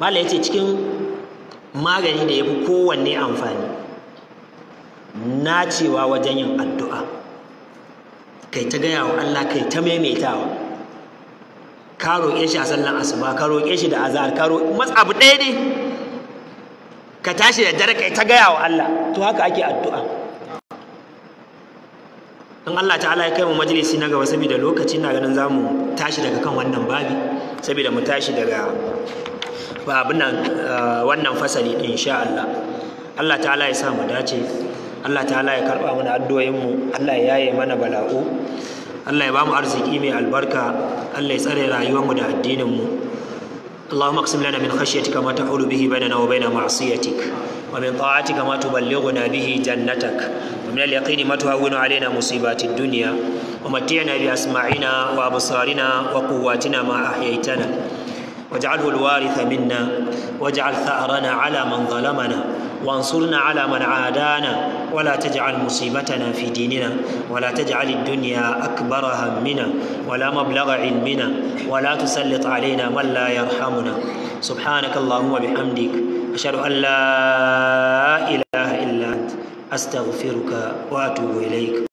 Mala ya ce cikin magani da yafi kowanne amfani nacewa wajen yin addu'a. Kai ta gaya wa Allah kai ta maimaitawa. Ka roƙe shi a sallan asuba ka roƙe shi da azhar ka roƙe mas abu ɗaya ne. Ka tashi da dare kai ta gaya wa Allah. To haka ake addu'a. In Allah ta'ala ya kai mu majalisi na gaba saboda lokaci na ganin za mu tashi daga kan wannan babi saboda mu tashi daga babin nan wannan fasali din insha Allah. Allah ta'ala ya sa mu dace. Allah ta'ala ya karɓa mana addu'o'in mu. Allah ya yaye mana bala'u. Allah ya ba mu arziki mai albarka Allah ya tsare rayuwarmu da addininmu اللهم اقسم لنا من خشيتك ما تحول به بيننا وبين معصيتك ومن طاعتك ما تبلغنا به جنتك ومن اليقين ما تهون علينا مصيبات الدنيا ومتعنا بأسماعنا وأبصارنا وقواتنا ما أحييتنا واجعله الوارث منا واجعل ثأرنا على من ظلمنا وانصرنا على من عادانا ولا تجعل مصيبتنا في ديننا ولا تجعل الدنيا أكبر همنا ولا مبلغ علمنا ولا تسلط علينا من لا يرحمنا. سبحانك اللهم وبحمدك أشهد أن لا إله إلا أنت أستغفرك وأتوب إليك.